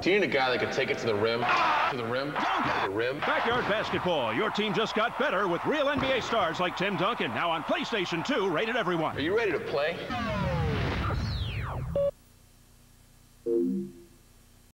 Do you need a guy that can take it to the rim? To the rim? To the rim? Backyard basketball. Your team just got better with real NBA stars like Tim Duncan. Now on PlayStation 2, rated everyone. Are you ready to play?